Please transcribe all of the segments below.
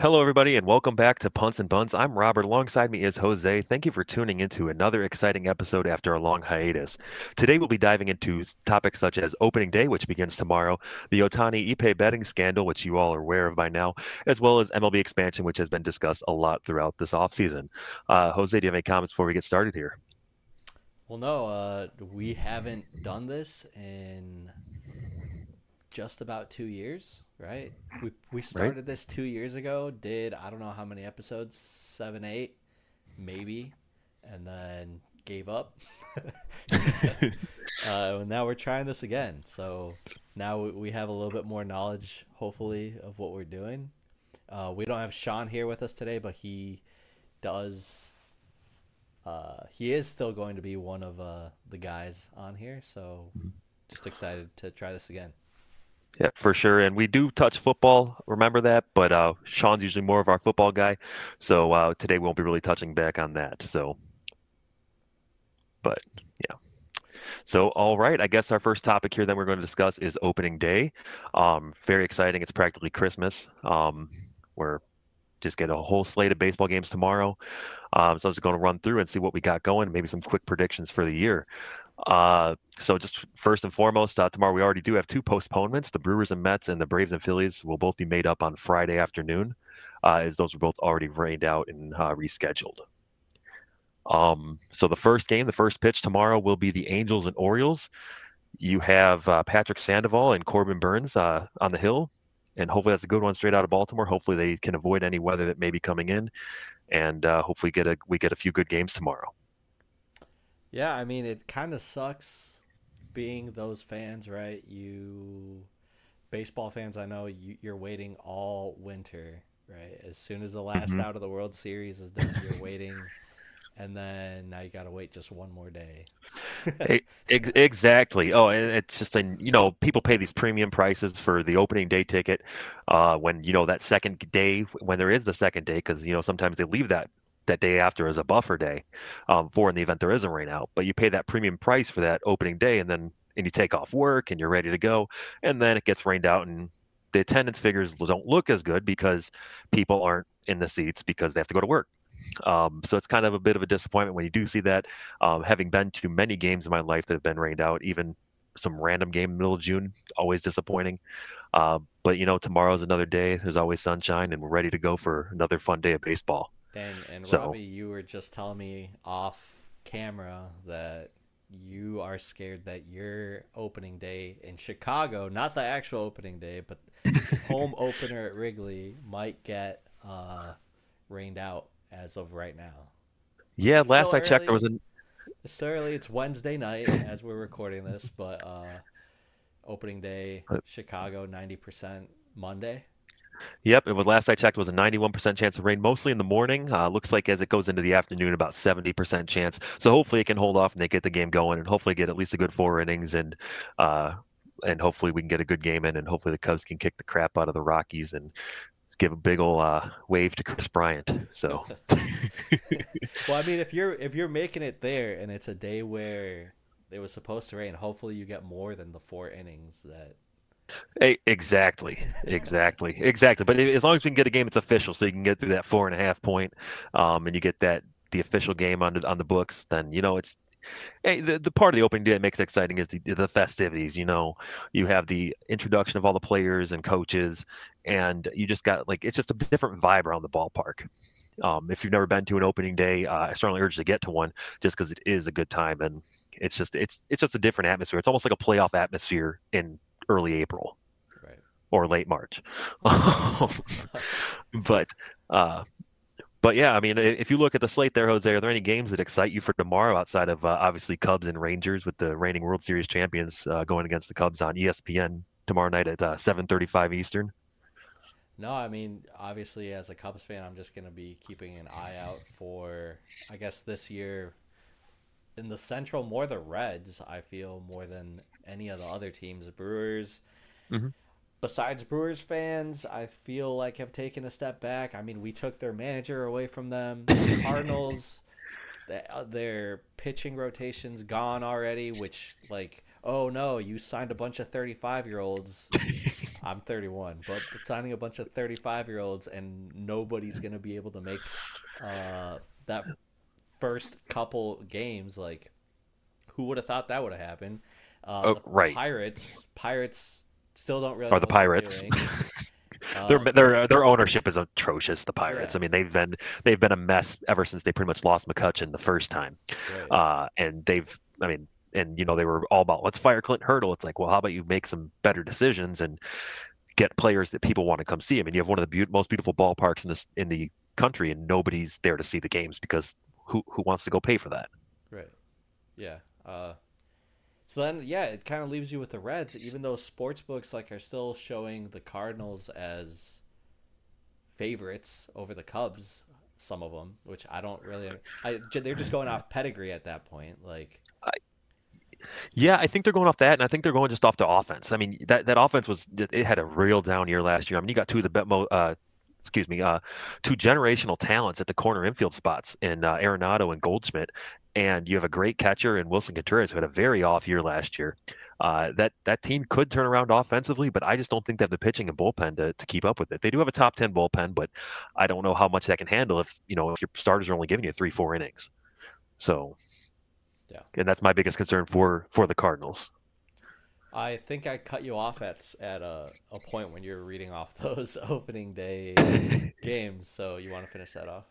Hello, everybody, and welcome back to Punts and Bunts. I'm Robert. Alongside me is Jose. Thank you for tuning into another exciting episode after a long hiatus. Today, we'll be diving into topics such as opening day, which begins tomorrow, the Ohtani Ippei betting scandal, which you all are aware of by now, as well as MLB expansion, which has been discussed a lot throughout this offseason. Uh, Jose, do you have any comments before we get started here? Well, no, uh, we haven't done this in just about two years, right? We we started right. this two years ago. Did I don't know how many episodes, seven, eight, maybe, and then gave up. uh, now we're trying this again. So now we have a little bit more knowledge, hopefully, of what we're doing. Uh, we don't have Sean here with us today, but he does. Uh, he is still going to be one of uh, the guys on here, so mm-hmm. just excited to try this again. Yeah, for sure. And we do touch football, remember that. But uh, Sean's usually more of our football guy. So uh, today we won't be really touching back on that. So, but yeah. So, all right. I guess our first topic here that we're going to discuss is opening day. Um, very exciting. It's practically Christmas. Um, we're just get a whole slate of baseball games tomorrow. Um, so I was going to run through and see what we got going, maybe some quick predictions for the year. Uh, so just first and foremost, uh, tomorrow we already do have two postponements. The Brewers and Mets and the Braves and Phillies will both be made up on Friday afternoon, uh, as those were both already rained out and uh, rescheduled. Um, so the first game, the first pitch tomorrow will be the Angels and Orioles. You have uh, Patrick Sandoval and Corbin Burnes uh, on the hill, and hopefully that's a good one straight out of Baltimore. Hopefully they can avoid any weather that may be coming in, and hopefully get a we get a few good games tomorrow. Yeah, I mean, it kind of sucks being those fans, right? You baseball fans, I know you, are waiting all winter, right? As soon as the last mm-hmm. out of the World Series is done, you're waiting, and then now you got to wait just one more day. exactly. Oh, and it's just a you know people pay these premium prices for the opening day ticket uh, when you know that second day when there is the second day because you know sometimes they leave that that day after as a buffer day um, for in the event there is a rain out. But you pay that premium price for that opening day, and then and you take off work and you're ready to go, and then it gets rained out, and the attendance figures don't look as good because people aren't in the seats because they have to go to work. Um, so it's kind of a bit of a disappointment when you do see that. Um, having been to many games in my life that have been rained out, even some random game in the middle of June, always disappointing. Uh, but you know, tomorrow's another day. There's always sunshine, and we're ready to go for another fun day of baseball. And and so, Robbie, you were just telling me off camera that you are scared that your opening day in Chicago, not the actual opening day, but home opener at Wrigley might get uh, rained out as of right now. Yeah, it's last I checked, there was a. It's early. It's Wednesday night as we're recording this, but uh, opening day Chicago ninety percent Monday. Yep, it was last I checked was a 91% chance of rain, mostly in the morning. Uh, looks like as it goes into the afternoon, about 70% chance. So hopefully it can hold off and they get the game going, and hopefully get at least a good four innings, and uh, and hopefully we can get a good game in, and hopefully the Cubs can kick the crap out of the Rockies and give a big old uh, wave to Kris Bryant. So, well, I mean, if you're if you're making it there, and it's a day where it was supposed to rain, hopefully you get more than the four innings that Exactly, exactly, exactly. But as long as we can get a game, it's official, so you can get through that four and a half point, um, and you get that the official game on the on the books. Then you know it's hey, the the part of the opening day that makes it exciting is the, the festivities. You know, you have the introduction of all the players and coaches, and you just got like it's just a different vibe around the ballpark. Um, if you've never been to an opening day, uh, I strongly urge you to get to one, just because it is a good time and it's just it's it's just a different atmosphere. It's almost like a playoff atmosphere in early April right. or late March. but uh, but yeah, I mean, if you look at the slate there, Jose, are there any games that excite you for tomorrow outside of uh, obviously Cubs and Rangers with the reigning World Series champions uh, going against the Cubs on ESPN tomorrow night at uh, 7:35 Eastern? No, I mean, obviously, as a Cubs fan, I'm just going to be keeping an eye out for, I guess, this year in the Central, more the Reds, I feel, more than any of the other teams. The Brewers, mm-hmm. besides Brewers fans, I feel like have taken a step back. I mean, we took their manager away from them. The Cardinals, uh, their pitching rotation's gone already, which, like, oh no, you signed a bunch of 35 year olds. I'm 31, but signing a bunch of 35 year olds and nobody's gonna be able to make uh, that first couple games. Like, who would have thought that would have happened? Uh, Oh, right. Pirates, Pirates still don't really. Or the know what they're Pirates. doing. their Uh, their their ownership is atrocious. The Pirates. Yeah. I mean, they've been they've been a mess ever since they pretty much lost McCutchen the first time. right. Uh, and they've, I mean, and you know they were all about let's fire Clint Hurdle. It's like, well, how about you make some better decisions and get players that people want to come see. I mean, you have one of the beau- most beautiful ballparks in this in the country, and nobody's there to see the games because who who wants to go pay for that? Right. Yeah. Uh, so then, yeah, it kind of leaves you with the Reds, even though sports books like are still showing the Cardinals as favorites over the Cubs. Some of them, which I don't really, I they're just going off pedigree at that point. Like, Yeah, I think they're going off that, and I think they're going just off the offense. I mean, that that offense was it had a real down year last year. I mean, you got two of the mo- uh, excuse me, uh, two generational talents at the corner infield spots in uh, Arenado and Goldschmidt, and you have a great catcher in Willson Contreras who had a very off year last year. Uh, that that team could turn around offensively, but I just don't think they have the pitching and bullpen to, to keep up with it. They do have a top ten bullpen, but I don't know how much that can handle if you know if your starters are only giving you three four innings. So, Yeah. and that's my biggest concern for for the Cardinals. I think I cut you off at at a, a point when you were reading off those opening day games. So you want to finish that off?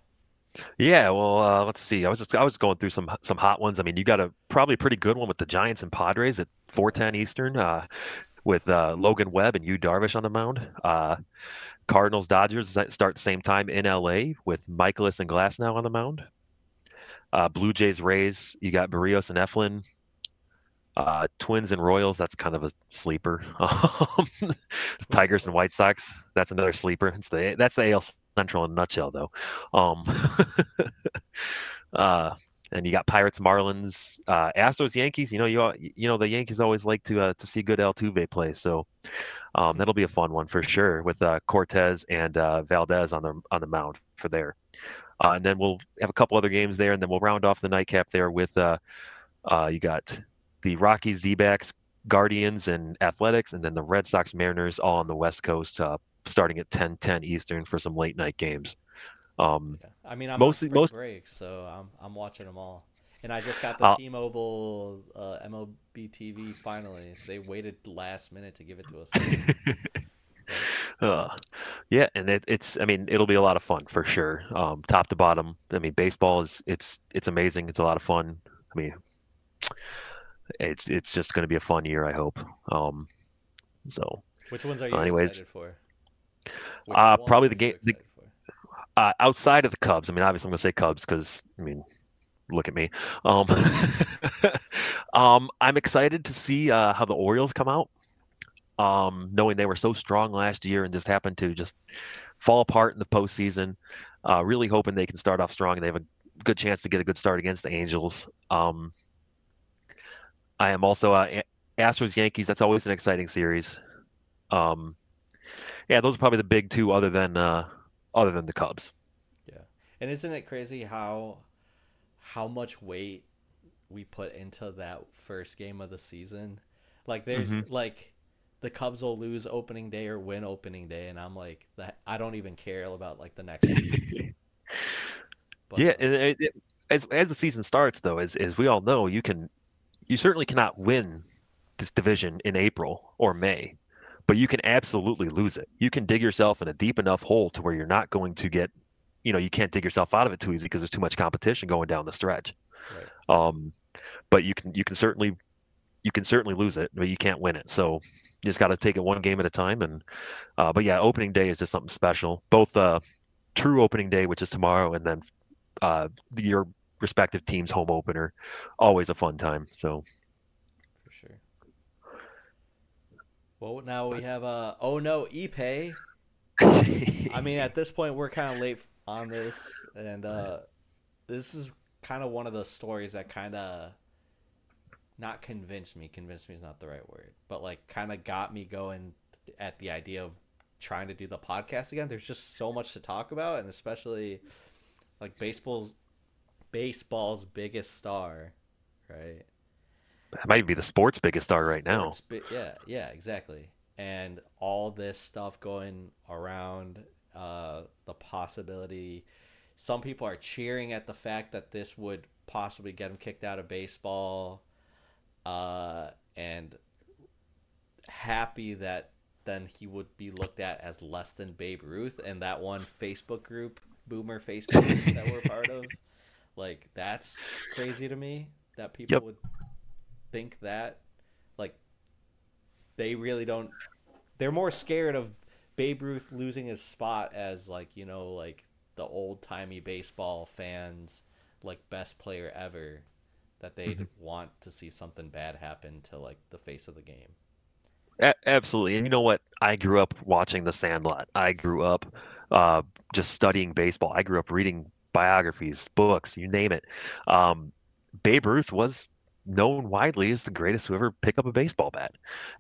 Yeah, well, uh, let's see. I was just I was going through some some hot ones. I mean, you got a probably pretty good one with the Giants and Padres at 4:10 Eastern, uh, with uh, Logan Webb and Yu Darvish on the mound. Uh, Cardinals Dodgers start the same time in LA with Mikolas and Glasnow on the mound. Uh, Blue Jays Rays, you got Berrios and Eflin. Uh, Twins and Royals, that's kind of a sleeper. Um, Tigers and White Sox, that's another sleeper. It's the that's the AL Central in a nutshell, though. Um, uh, and you got Pirates, Marlins, uh, Astros, Yankees. You know, you you know the Yankees always like to uh, to see good Altuve play, so um, that'll be a fun one for sure with uh, Cortes and uh, Valdez on the on the mound for there. Uh, and then we'll have a couple other games there, and then we'll round off the nightcap there with uh, you got the Rockies, D-backs, Guardians, and Athletics, and then the Red Sox, Mariners, all on the West Coast, uh, starting at 10:10 Eastern for some late night games. Um, Yeah. I mean, I'm Mostly- most- break, so I'm I'm watching them all. And I just got the Uh, T-Mobile uh, MLB TV finally. They waited last minute to give it to us. uh, yeah, and it, it's I mean it'll be a lot of fun for sure, um, top to bottom. I mean baseball is it's it's amazing. It's a lot of fun. I mean it's it's just going to be a fun year. I hope. Um, so Which ones are you Well, anyways, excited for? Which uh, probably the you game- the- uh, outside of the Cubs, I mean obviously I'm going to say Cubs because I mean look at me. Um, um, I'm excited to see uh, how the Orioles come out. Um, knowing they were so strong last year and just happened to just fall apart in the postseason. Uh, really hoping they can start off strong and they have a good chance to get a good start against the Angels. Um, I am also uh, Astros Yankees. That's always an exciting series. Um, yeah, those are probably the big two, other than uh, other than the Cubs. Yeah. And isn't it crazy how how much weight we put into that first game of the season? Like there's Mhm. like the Cubs will lose opening day or win opening day and I'm like that I don't even care about like the next. But, Yeah, it, it, as as the season starts, though, as as we all know, you can, you certainly cannot win this division in April or May, but you can absolutely lose it. You can dig yourself in a deep enough hole to where you're not going to get, you know, you can't dig yourself out of it too easy because there's too much competition going down the stretch. right. Um, but you can you can certainly you can certainly lose it, but you can't win it. So you just got to take it one game at a time. And uh, but yeah, opening day is just something special. Both uh, true opening day, which is tomorrow, and then uh, your respective team's home opener, always a fun time. So for sure. Well, now we have uh oh no, Ippei. I mean, at this point, we're kind of late on this, and uh, this is kind of one of the stories that kind of not convinced me. Convinced me is not the right word, but like kind of got me going at the idea of trying to do the podcast again. There's just so much to talk about, and especially like baseball's baseball's biggest star, right? That might be the sport's biggest star right now. Bi- yeah, yeah, exactly. and all this stuff going around uh, the possibility. Some people are cheering at the fact that this would possibly get him kicked out of baseball, uh, and happy that then he would be looked at as less than Babe Ruth and that one Facebook group, Boomer Facebook group that we're part of. Like that's crazy to me that people yep. would think that. Like they really don't. They're more scared of Babe Ruth losing his spot as like you know like the old timey baseball fans like best player ever that they'd mm-hmm. want to see something bad happen to like the face of the game. A- absolutely, and you know what? I grew up watching The Sandlot. I grew up uh, just studying baseball. I grew up reading biographies, books, you name it. Um, Babe Ruth was known widely as the greatest to ever pick up a baseball bat.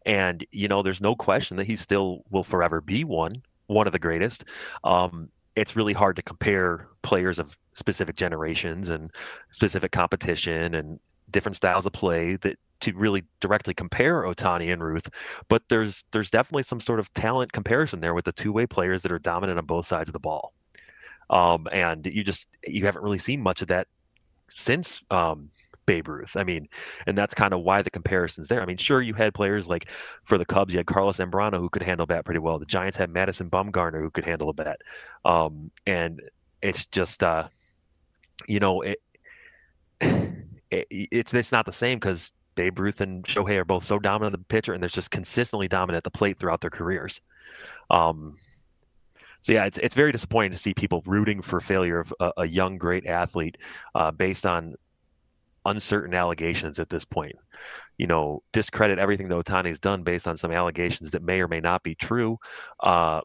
And, you know, there's no question that he still will forever be one, one of the greatest. Um, it's really hard to compare players of specific generations and specific competition and different styles of play that to really directly compare Ohtani and Ruth, but there's there's definitely some sort of talent comparison there with the two-way players that are dominant on both sides of the ball. Um, and you just you haven't really seen much of that since um, Babe Ruth. I mean, and that's kind of why the comparison's there. I mean, sure, you had players like for the Cubs, you had Carlos Zambrano who could handle bat pretty well. The Giants had Madison Bumgarner who could handle a bat. Um, and it's just, uh, you know, it, it it's it's not the same because Babe Ruth and Shohei are both so dominant the pitcher, and they're just consistently dominant at the plate throughout their careers. Um, so yeah, it's it's very disappointing to see people rooting for failure of a, a young great athlete uh, based on uncertain allegations at this point. You know, discredit everything that Ohtani's done based on some allegations that may or may not be true. Uh,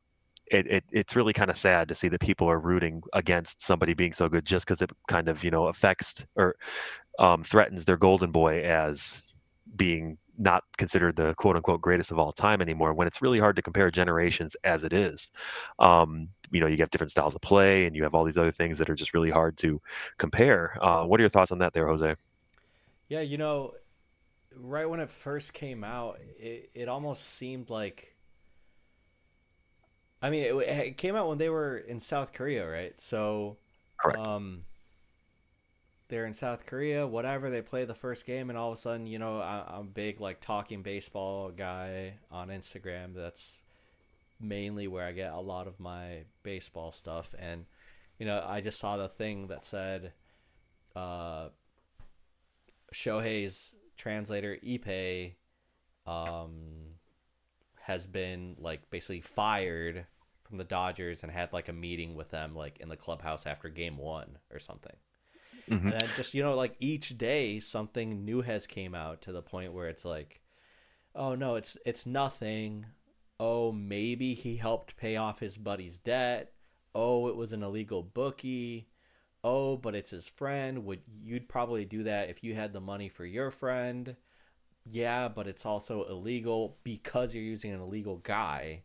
it, it, it's really kind of sad to see that people are rooting against somebody being so good just because it kind of you know affects or um, threatens their golden boy as being not considered the quote unquote greatest of all time anymore when it's really hard to compare generations as it is. Um, you know, you have different styles of play and you have all these other things that are just really hard to compare. Uh, what are your thoughts on that there, Jose? Yeah, you know, right when it first came out, it, it almost seemed like. I mean, it, it came out when they were in South Korea, right? So, Correct. um, they're in South Korea, whatever. They play the first game, and all of a sudden, you know, I, I'm a big like talking baseball guy on Instagram. That's mainly where I get a lot of my baseball stuff, and you know, I just saw the thing that said, uh, Shohei's translator Ippei um, has been like basically fired from the Dodgers and had like a meeting with them like in the clubhouse after game one or something. Mm-hmm. And then just you know like each day something new has came out to the point where it's like, oh no, it's it's nothing. Oh, maybe he helped pay off his buddy's debt. Oh, it was an illegal bookie oh, but it's his friend. Would you'd probably do that if you had the money for your friend? Yeah, but it's also illegal because you're using an illegal guy.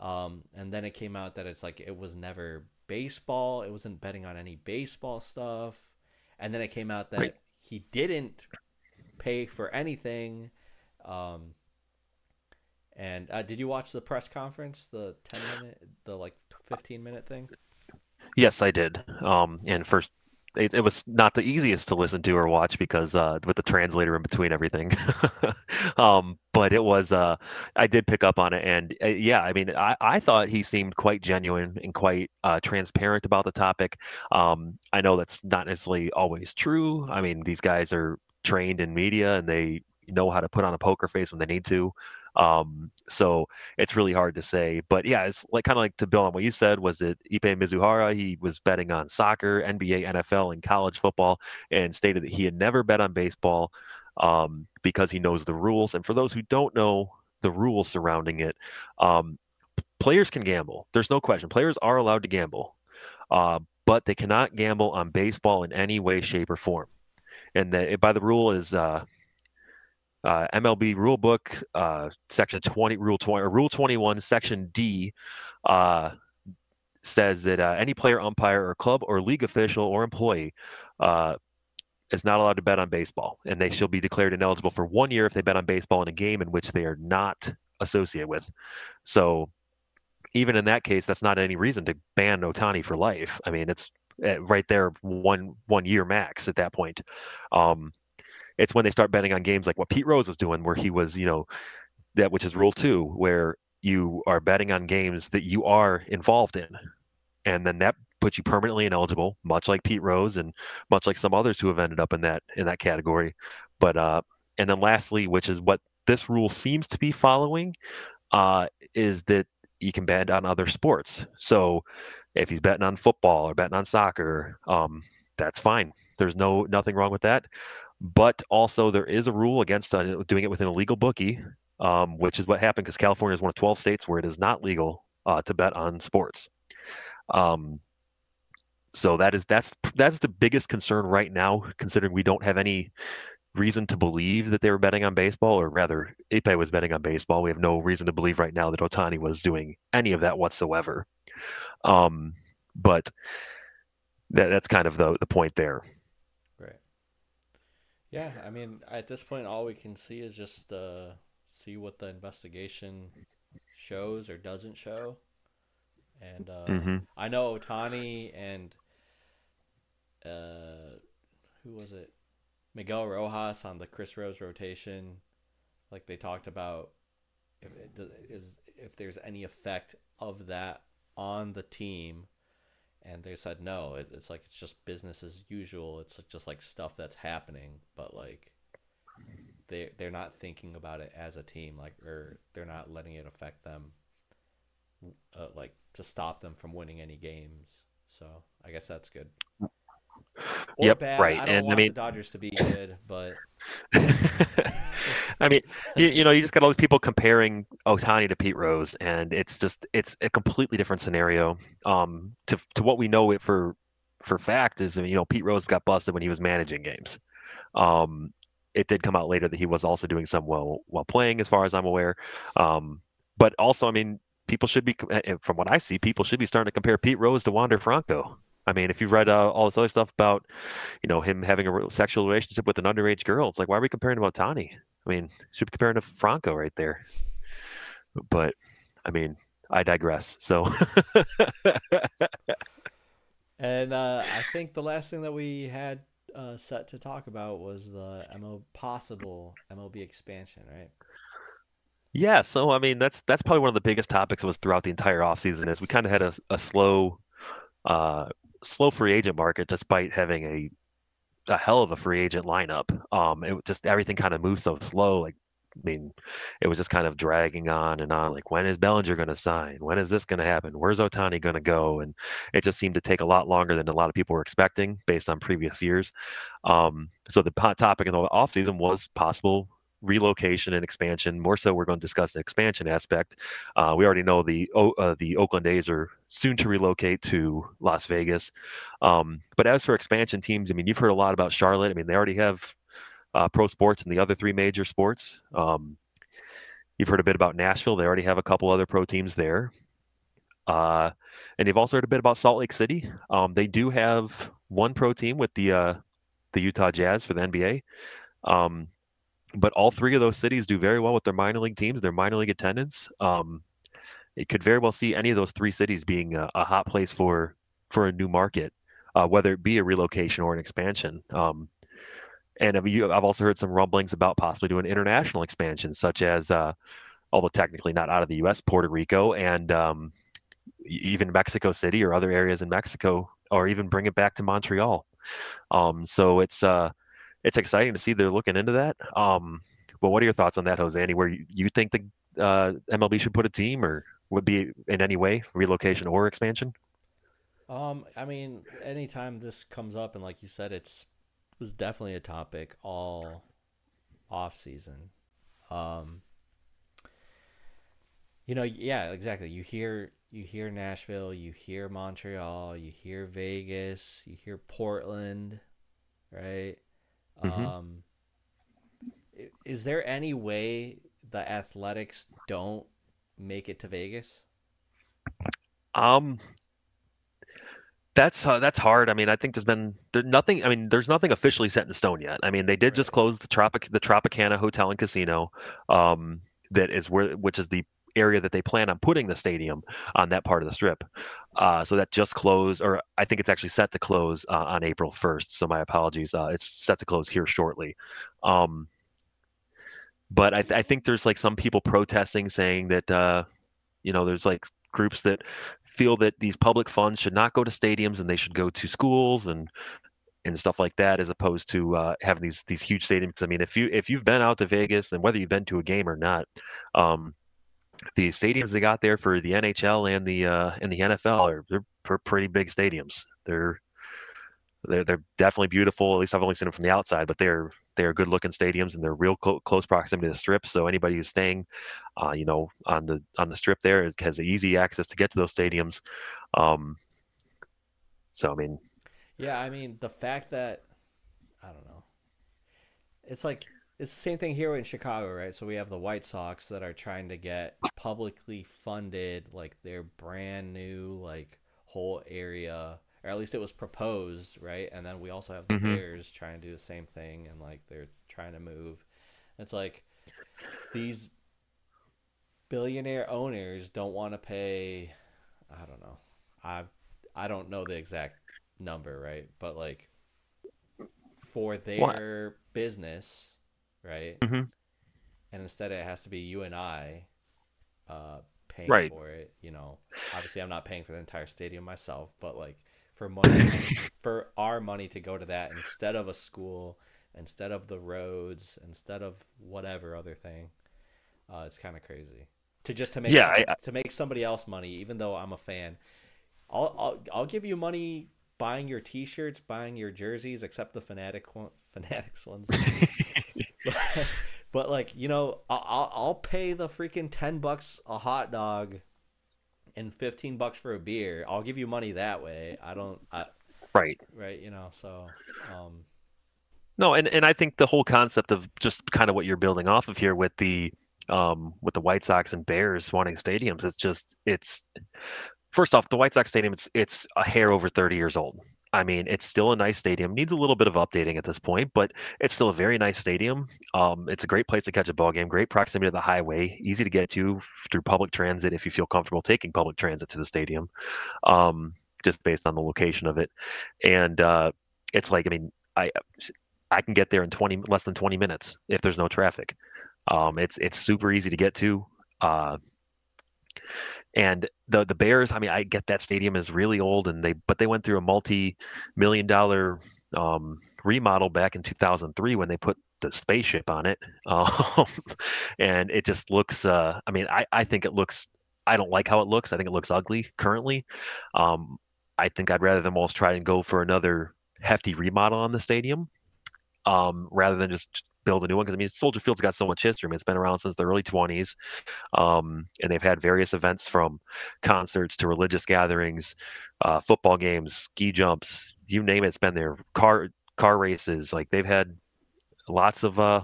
Um, and then it came out that it's like it was never baseball. It wasn't betting on any baseball stuff. And then it came out that right. he didn't pay for anything. Um, and uh, did you watch the press conference, the ten minute, the like fifteen minute thing? Yes, I did. Um, and first, it, it, was not the easiest to listen to or watch because uh, with the translator in between everything. um, but it was, uh, I did pick up on it, and uh, yeah, I mean, I, I thought he seemed quite genuine and quite uh, transparent about the topic. Um, I know that's not necessarily always true. I mean, these guys are trained in media and they know how to put on a poker face when they need to. Um, so it's really hard to say. But yeah, it's like kind of like to build on what you said was that Ippei Mizuhara, he was betting on soccer, NBA, NFL, and college football, and stated that he had never bet on baseball um, because he knows the rules. And for those who don't know the rules surrounding it, um, players can gamble. There's no question. Players are allowed to gamble, uh, but they cannot gamble on baseball in any way, shape, or form. And that by the rule is uh, uh, MLB rulebook, uh, section 20, rule 20, or rule 21, section D, uh, says that uh, any player, umpire, or club or league official or employee uh, is not allowed to bet on baseball, and they shall be declared ineligible for one year if they bet on baseball in a game in which they are not associated with. So even in that case, that's not any reason to ban Ohtani for life. I mean, it's eh, right there one one year max at that point. Um, it's when they start betting on games like what Pete Rose was doing, where he was, you know, that which is rule two, where you are betting on games that you are involved in, and then that puts you permanently ineligible, much like Pete Rose and much like some others who have ended up in that in that category. But uh, and then lastly, which is what this rule seems to be following, uh, is that you can bet on other sports. So if he's betting on football or betting on soccer, um, that's fine. There's no nothing wrong with that. But also there is a rule against uh, doing it with an illegal bookie, um, which is what happened because California is one of 12 states where it is not legal uh, to bet on sports. Um, so that is that's that's the biggest concern right now, considering we don't have any reason to believe that they were betting on baseball, or rather, Ippei was betting on baseball. We have no reason to believe right now that Ohtani was doing any of that whatsoever. Um, but that, that's kind of the the point there. Yeah, I mean, at this point, all we can see is just uh, see what the investigation shows or doesn't show. And uh, mm-hmm. I know Ohtani and uh, who was it? Miguel Rojas on the Chris Rose rotation, like they talked about if is if there's any effect of that on the team, and they said no. It, it's like it's just business as usual. It's just like stuff that's happening, but like they they're not thinking about it as a team, like or they're not letting it affect them, uh, like to stop them from winning any games. So I guess that's good. Or yep, bad. right. I and I mean, the Dodgers to be good, but I mean, you, you, know, you just got all these people comparing Ohtani to Pete Rose, and it's just it's a completely different scenario. Um, to to what we know it for for fact is, you know, Pete Rose got busted when he was managing games. Um, it did come out later that he was also doing some well while playing, as far as I'm aware. Um, but also, I mean, people should be, eh, eh, from what I see, people should be starting to compare Pete Rose to Wander Franco. I mean, if you've read uh, all this other stuff about, you know, him having a sexual relationship with an underage girl, it's like, why are we comparing him to Ohtani? I mean, should be comparing to Franco right there. But, I mean, I digress. So. and uh, I think the last thing that we had uh, set to talk about was the ML possible MLB expansion, right? Yeah, so I mean that's that's probably one of the biggest topics was throughout the entire offseason is we kind of had a, a slow uh, slow free agent market despite having a a hell of a free agent lineup. Um, it just everything kind of moved so slow. Like, I mean, it was just kind of dragging on and on. Like, when is Bellinger going to sign? When is this going to happen? Where's Ohtani going to go? And it just seemed to take a lot longer than a lot of people were expecting based on previous years. Um, so the topic in the offseason was possible relocation and expansion. More so, we're going to discuss the expansion aspect. Uh, we already know the uh, the Oakland A's are soon to relocate to Las Vegas. Um, but as for expansion teams, I mean, you've heard a lot about Charlotte. I mean, they already have uh, pro sports and the other three major sports. Um, you've heard a bit about Nashville. They already have a couple other pro teams there. Uh, and you've also heard a bit about Salt Lake City. Um, they do have one pro team with the uh, the Utah Jazz for the NBA. Um, but all three of those cities do very well with their minor league teams, their minor league attendance. It could very well see any of those three cities being a, a hot place for for a new market, uh, whether it be a relocation or an expansion. Um, and I've, I've, also heard some rumblings about possibly doing international expansion, such as, uh, although technically not out of the U.S., Puerto Rico and um, even Mexico City or other areas in Mexico, or even bring it back to Montreal. Um, so it's uh, it's exciting to see they're looking into that. Um, but what are your thoughts on that, Jose? Anywhere you, you think the uh, MLB should put a team, or would be in any way relocation or expansion? Um, I mean, anytime this comes up, and like you said, it's was definitely a topic all off season. Um, you know, yeah, exactly. You hear you hear Nashville, you hear Montreal, you hear Vegas, you hear Portland, right? Mm-hmm. Um, is there any way the Athletics don't make it to Vegas? Um, that's uh, that's hard. I mean, I think there's been there's nothing. I mean, there's nothing officially set in stone yet. I mean, they did right. just close the Tropic the Tropicana Hotel and Casino. Um, that is where which is the area that they plan on putting the stadium on that part of the strip. Uh, so that just closed, or I think it's actually set to close uh, on April 1st. So my apologies. Uh, it's set to close here shortly. Um, but I, th- I, think there's like some people protesting saying that, uh, you know, there's like groups that feel that these public funds should not go to stadiums and they should go to schools and and stuff like that, as opposed to uh, having these these huge stadiums. I mean, if you if you've been out to Vegas and whether you've been to a game or not, um, the stadiums they got there for the NHL and the uh, and the NFL are they're pretty big stadiums. They're they're they're definitely beautiful. At least I've only seen them from the outside, but they're they're good looking stadiums and they're real clo- close proximity to the strip. So anybody who's staying, uh, you know, on the on the strip there is, has easy access to get to those stadiums. Um, so I mean, yeah, I mean the fact that I don't know, it's like it's the same thing here in Chicago, right? So we have the White Sox that are trying to get publicly funded, like their brand new like whole area, or at least it was proposed, right? And then we also have the mm-hmm. Bears trying to do the same thing, and like they're trying to move. It's like these billionaire owners don't want to pay. I don't know. I I don't know the exact number, right? But like for their what? business right? Mm-hmm. And instead, it has to be you and I uh, paying right. for it. You know, obviously, I'm not paying for the entire stadium myself, but like for money, for our money to go to that instead of a school, instead of the roads, instead of whatever other thing, uh, it's kind of crazy. To just to make yeah, I, to make somebody else money, even though I'm a fan, I'll I'll, I'll give you money buying your T-shirts, buying your jerseys, except the fanatic one, fanatics ones. but, like you know, I'll I'll pay the freaking ten bucks a hot dog, and fifteen bucks for a beer. I'll give you money that way. I don't. I, right. Right. You know. So. Um, no, and, and I think the whole concept of just kind of what you're building off of here with the um, with the White Sox and Bears wanting stadiums, it's just it's first off the White Sox stadium. It's it's a hair over 30 years old. I mean, it's still a nice stadium. Needs a little bit of updating at this point, but it's still a very nice stadium. Um, it's a great place to catch a ball game. Great proximity to the highway. Easy to get to through public transit if you feel comfortable taking public transit to the stadium, um, just based on the location of it. And uh, it's like, I mean, I I can get there in 20 less than 20 minutes if there's no traffic. Um, it's it's super easy to get to. Uh, and the the Bears, I mean, I get that stadium is really old, and they but they went through a multi-million dollar um, remodel back in 2003 when they put the spaceship on it, um, and it just looks. Uh, I mean, I I think it looks. I don't like how it looks. I think it looks ugly currently. Um, I think I'd rather them almost try and go for another hefty remodel on the stadium um, rather than just build a new one because I mean Soldier Field's got so much history. I mean, it's been around since the early 20s, um, and they've had various events from concerts to religious gatherings, uh, football games, ski jumps, you name it. It's been there. Car car races, like they've had lots of uh,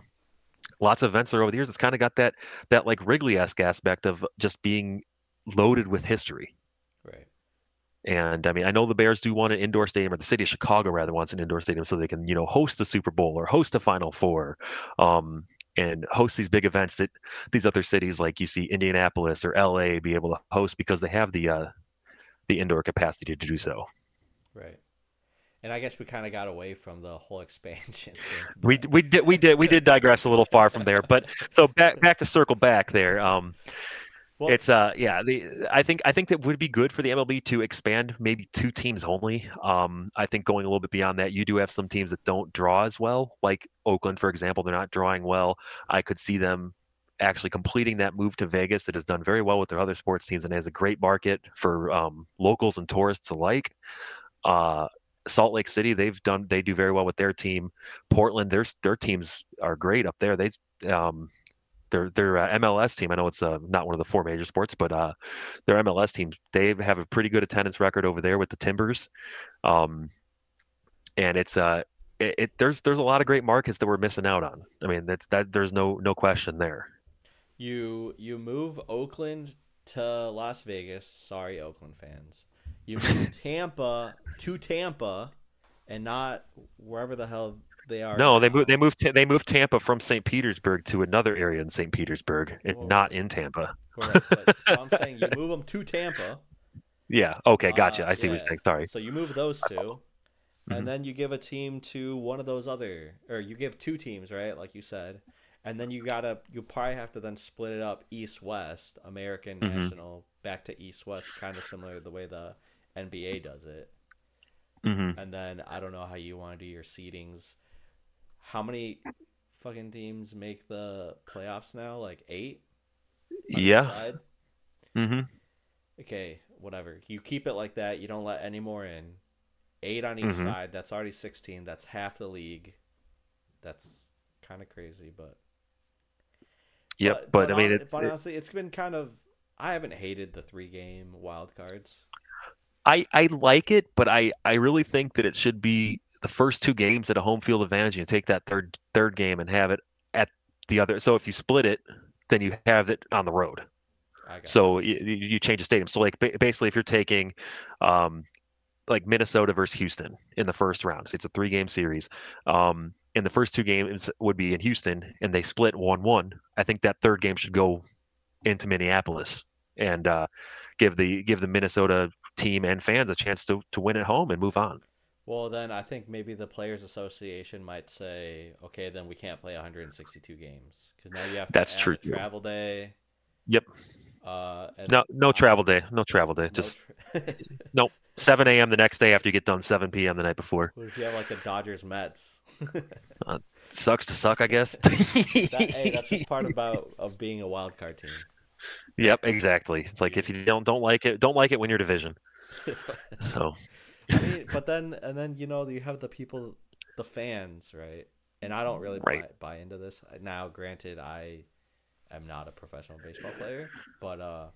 lots of events there over the years. It's kind of got that that like Wrigley esque aspect of just being loaded with history. And I mean, I know the Bears do want an indoor stadium, or the city of Chicago rather wants an indoor stadium, so they can, you know, host the Super Bowl or host a Final Four, um, and host these big events that these other cities, like you see Indianapolis or LA, be able to host because they have the uh, the indoor capacity to do so. Right. And I guess we kind of got away from the whole expansion. Thing, we we did we did we did digress a little far from there, but so back back to circle back there. Um, well, it's uh yeah the I think I think that would be good for the MLB to expand maybe two teams only. Um, I think going a little bit beyond that, you do have some teams that don't draw as well, like Oakland for example. They're not drawing well. I could see them actually completing that move to Vegas that has done very well with their other sports teams and has a great market for um, locals and tourists alike. Uh, Salt Lake City, they've done they do very well with their team. Portland, their their teams are great up there. They um, their their uh, MLS team. I know it's uh, not one of the four major sports, but uh, their MLS team they have a pretty good attendance record over there with the Timbers, um, and it's uh it, it, there's there's a lot of great markets that we're missing out on. I mean that's that there's no no question there. You you move Oakland to Las Vegas. Sorry, Oakland fans. You move Tampa to Tampa, and not wherever the hell they are. No, they moved. They moved. They moved Tampa from St. Petersburg to another area in St. Petersburg, and Whoa. not in Tampa. Correct, but- so I'm saying you move them to Tampa. Yeah. Okay. Gotcha. Uh, I see what you're saying. Sorry. So you move those two, Mhm. and then you give a team to one of those other, or you give two teams, right? Like you said, and then you gotta, you probably have to then split it up east west, American Mhm. National, back to east west, kind of similar to the way the NBA does it. hmm And then I don't know how you want to do your seedings. How many fucking teams make the playoffs now? Like eight. Yeah. side? hmm okay, whatever. You keep it like that. You don't let any more in. Eight on each Mhm. side. That's already 16. That's half the league. That's kind of crazy, but. Yep. But, I mean, hon- it's. But honestly, it's been kind of. I haven't hated the three game wild cards. I I like it, but I I really think that it should be the first two games at a home field advantage. You take that third third game and have it at the other. So if you split it, then you have it on the road. I So you, you change the stadium. So like basically, if you're taking, um, like Minnesota versus Houston in the first round, so it's a three game series. Um, and the first two games would be in Houston, and they split one one. I think that third game should go into Minneapolis and uh, give the give the Minnesota team and fans a chance to to win at home and move on. Well, then I think maybe the Players Association might say, okay, then we can't play 162 games because now you have to That's add true, travel day. Yep. Uh, No no I- travel day. No travel day. no Just tra- 7 a.m. the next day after you get done 7 p.m. the night before. What if you have like the Dodgers Mets? Sucks to suck, I guess. that, hey, that's just part about of being a wild card team. Yep, exactly. It's like if you don't don't like it, don't like it when you're division. So I mean, but then and then you know you have the people, the fans, right? And I don't really buy, buy into this. Now, granted, I am not a professional baseball player, but uh,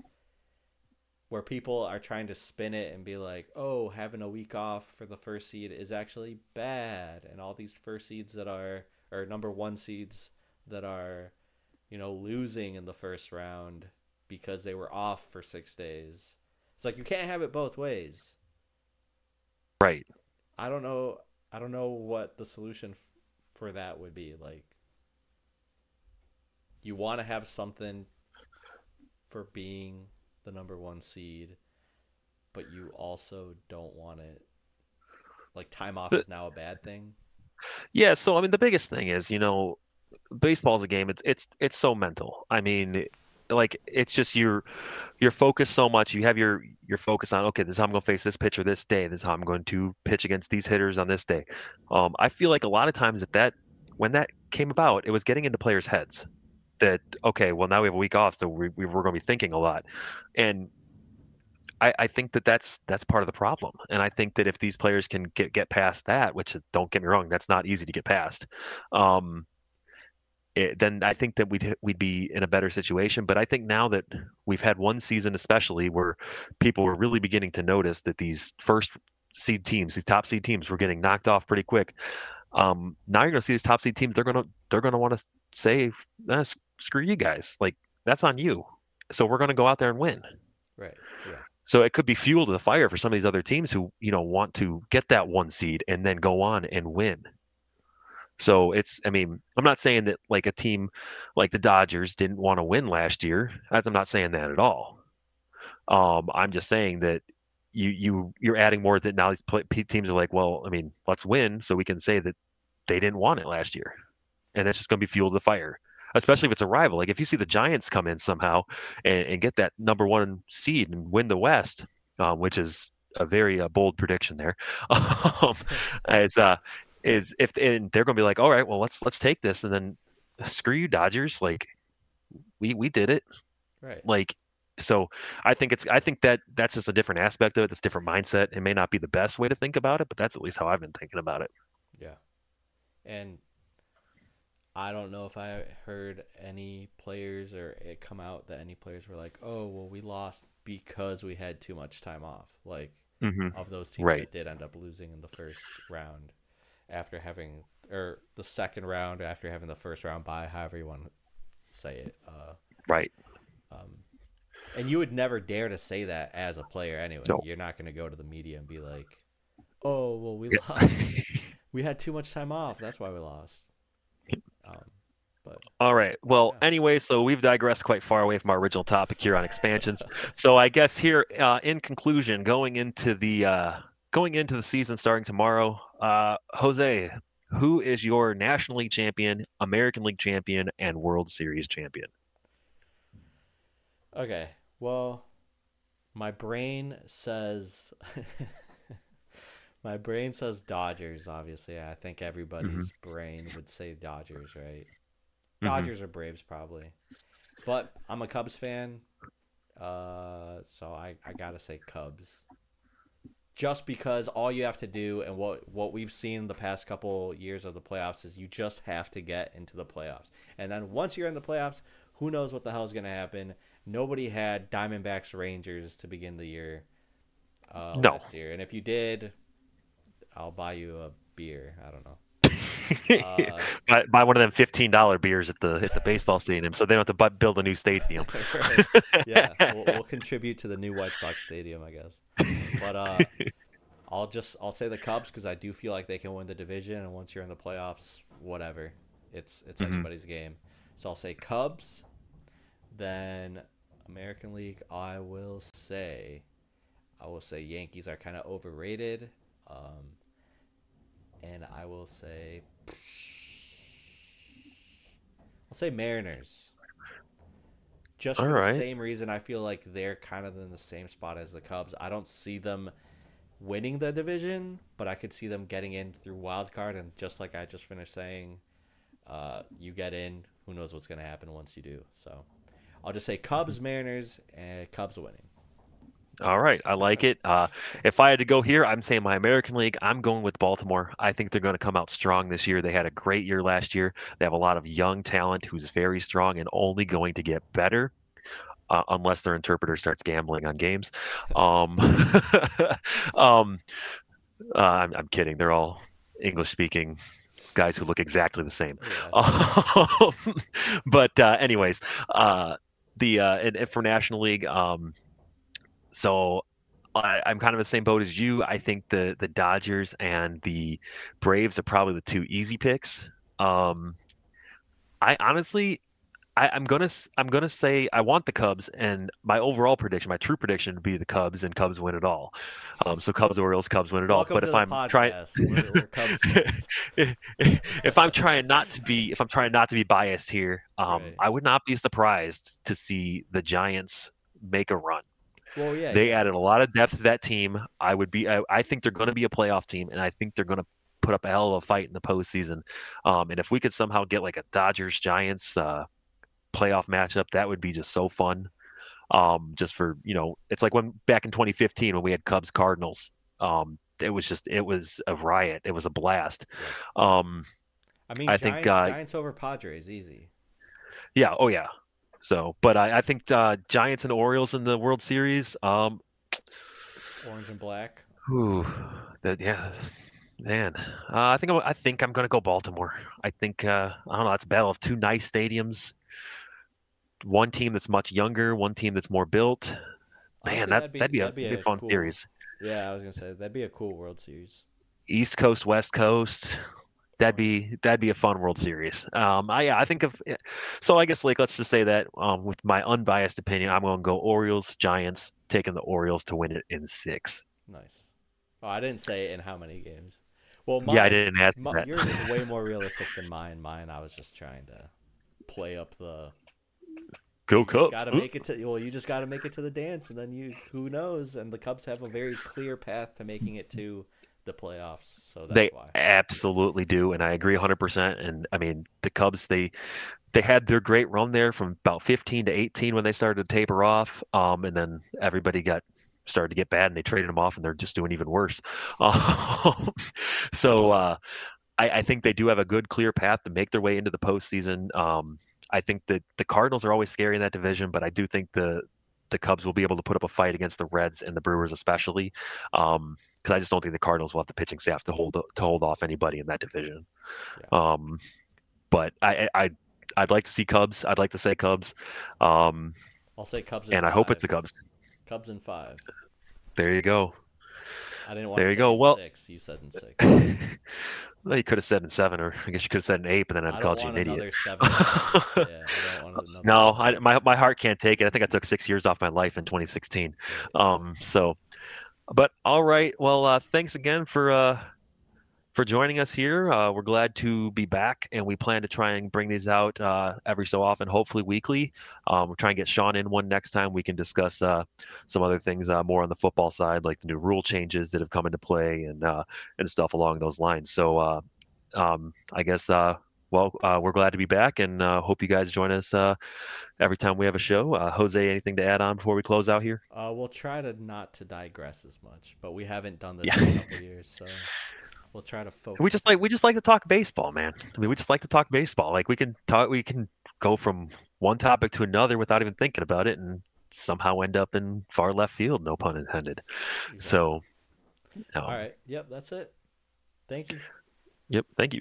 where people are trying to spin it and be like, "Oh, having a week off for the first seed is actually bad," and all these first seeds that are or number one seeds that are, you know, losing in the first round because they were off for six days. It's like you can't have it both ways. Right. I don't know. I don't know what the solution f- for that would be. Like, you want to have something for being the number one seed, but you also don't want it. Like, time off The- is now a bad thing. Yeah, so I mean the biggest thing is, you know, baseball's a game. It's it's it's so mental. I mean, like it's just you're you're focused so much. You have your your focus on okay, this is how I'm going to face this pitcher this day. This is how I'm going to pitch against these hitters on this day. Um, I feel like a lot of times that that when that came about, it was getting into players' heads that okay, well now we have a week off, so we, we we're going to be thinking a lot, and I, I think that that's that's part of the problem, and I think that if these players can get get past that, which is don't get me wrong, that's not easy to get past, um, it, then I think that we'd we'd be in a better situation. But I think now that we've had one season, especially where people were really beginning to notice that these first seed teams, these top seed teams, were getting knocked off pretty quick. Um, now you're going to see these top seed teams. They're going to they're going to want to say, "Ah, s- "Screw you guys! Like that's on you." So we're going to go out there and win. Right. Yeah. So it could be fuel to the fire for some of these other teams who, you know, want to get that one seed and then go on and win. So it's, I mean, I'm not saying that like a team like the Dodgers didn't want to win last year. I'm not saying that at all. Um, I'm just saying that you you you're adding more that now these play, teams are like, well, I mean, let's win so we can say that they didn't want it last year, and that's just going to be fuel to the fire. Especially if it's a rival. Like if you see the Giants come in somehow and, and get that number one seed and win the West, um, which is a very uh, bold prediction there. um, uh, is if and they're going to be like, all right, well let's let's take this and then screw you Dodgers, like we we did it, Right. like so I think it's I think that that's just a different aspect of it. That's different mindset. It may not be the best way to think about it, but that's at least how I've been thinking about it. Yeah. And I don't know if I heard any players or it come out that any players were like, "Oh, well, we lost because we had too much time off." Like Mm-hmm. of those teams Right. that did end up losing in the first round after having or the second round after having the first round by however you want to say it. Uh, Right. um, and you would never dare to say that as a player anyway. No. You're not going to go to the media and be like, "Oh, well, we Yeah. lost." we had too much time off. That's why we lost. Um, but All right. Well, Yeah. anyway, so we've digressed quite far away from our original topic here on expansions. so I guess here, uh, in conclusion, going into the uh, going into the season starting tomorrow, uh, Jose, who is your National League champion, American League champion, and World Series champion? okay, well, my brain says. My brain says Dodgers, obviously. I think everybody's brain would say Dodgers, right? Mhm. Dodgers or Braves, probably. But I'm a Cubs fan, uh, so I, I gotta say Cubs. Just because all you have to do, and what what we've seen the past couple years of the playoffs is you just have to get into the playoffs, and then once you're in the playoffs, who knows what the hell is gonna happen? Nobody had Diamondbacks Rangers to begin the year. Uh, No. last year, and if you did, I'll buy you a beer. I don't know. Uh, buy, buy one of them fifteen dollar beers at the at the baseball stadium, so they don't have to build a new stadium. yeah, we'll, we'll contribute to the new White Sox stadium, I guess. But uh, I'll just I'll say the Cubs because I do feel like they can win the division, and once you're in the playoffs, whatever, it's it's Mhm. anybody's game. So I'll say Cubs. Then American League, I will say, I will say Yankees are kind of overrated. Um, and I will say, I'll say Mariners. Just for All the same reason, I feel like they're kind of in the same spot as the Cubs. I don't see them winning the division, but I could see them getting in through wild card. And just like I just finished saying, uh, you get in. Who knows what's going to happen once you do? So I'll just say Cubs, Mariners, and Cubs winning. All right, I like it. Uh, if I had to go here, I'm saying my American League. I'm going with Baltimore. I think they're going to come out strong this year. They had a great year last year. They have a lot of young talent who's very strong and only going to get better. Uh, unless their interpreter starts gambling on games. Um, um, uh, I'm, I'm kidding. They're all English speaking guys who look exactly the same. Yeah, Um, but uh, anyways, uh, the uh, and, and for National League, um, so I, I'm kind of in the same boat as you. I think the the Dodgers and the Braves are probably the two easy picks. Um, I honestly, I, I'm gonna I'm gonna say I want the Cubs, and my overall prediction, my true prediction, would be the Cubs, and Cubs win it all. Um, so Cubs, Orioles, Cubs win it all. Welcome But to if I'm trying, podcast. We're- we're Cubs fans. if I'm trying not to be if I'm trying not to be biased here, um, Right. I would not be surprised to see the Giants make a run. Well, yeah, They yeah. added a lot of depth to that team. I would be I, I think they're going to be a playoff team, and I think they're going to put up a hell of a fight in the postseason. Um, and if we could somehow get like a Dodgers Giants uh, playoff matchup, that would be just so fun. Um, just for you know, it's like when back in 2015 when we had Cubs Cardinals. Um, it was just it was a riot. It was a blast. Um, I mean, I think, uh, Giants over Padres, easy. Yeah. Oh, yeah. So, but I, I think uh, Giants and Orioles in the World Series. Um, Orange and black. whew, that yeah, man. Uh, I think I'm, I think I'm gonna go Baltimore. I think uh, I don't know. It's a battle of two nice stadiums. One team that's much younger, one team that's more built. Man, Honestly, that that'd be, a, that'd be a fun cool- series. Yeah, I was gonna say that'd be a cool World Series. East Coast, West Coast. That'd be that'd be a fun World Series. Um, I yeah, I think of so I guess like let's just say that um, with my unbiased opinion, I'm going to go Orioles, Giants, taking the Orioles to win it in six. Nice. Oh, I didn't say in how many games. Well, yeah, I didn't ask mi- that. yours is way more realistic than mine. Mine, I was just trying to play up the. Go Cubs! gotta make it to well. You just gotta make it to the dance, and then you who knows? And the Cubs have a very clear path to making it to the playoffs. So that's they why. absolutely do, and I agree 100%. And I mean, the Cubs they they had their great run there from about 15 to 18 when they started to taper off, um, and then everybody got started to get bad, and they traded them off, and they're just doing even worse. Um, so uh, I, I think they do have a good, clear path to make their way into the postseason. Um, I think that the Cardinals are always scary in that division, but I do think the the Cubs will be able to put up a fight against the Reds and the Brewers, especially. Um, because I just don't think the Cardinals will have the pitching staff to hold to hold off anybody in that division. Um, but I, I I'd, I'd like to see Cubs. I'd like to say Cubs. Um, I'll say Cubs. and I hope it's the. Cubs. Cubs in five. There you go. I didn't want There you go. Well- six. You said in six. well, you could have said in seven, or I guess you could have said in eight, but then I'd called you an idiot. seven. yeah, I No. I, my my heart can't take it. I think I took six years off my life in 2016. Um, so, but all right. Well, uh, thanks again for uh, for joining us here. Uh, we're glad to be back, and we plan to try and bring these out uh, every so often, hopefully weekly. Um, we'll try and get Sean in one next time. We can discuss uh, some other things uh, more on the football side, like the new rule changes that have come into play and uh, and stuff along those lines. So, uh, um, I guess. Uh, well, uh, we're glad to be back, and uh, hope you guys join us uh, every time we have a show. Uh, Jose, anything to add on before we close out here? Uh, we'll try to not to digress as much, but we haven't done this Yeah. in a couple years, so we'll try to focus. We just like we just like to talk baseball, man. I mean, we just like to talk baseball. Like we can talk, we can go from one topic to another without even thinking about it, and somehow end up in far left field. No pun intended. Exactly. So, um, all right, yep, that's it. Thank you. yep. Thank you.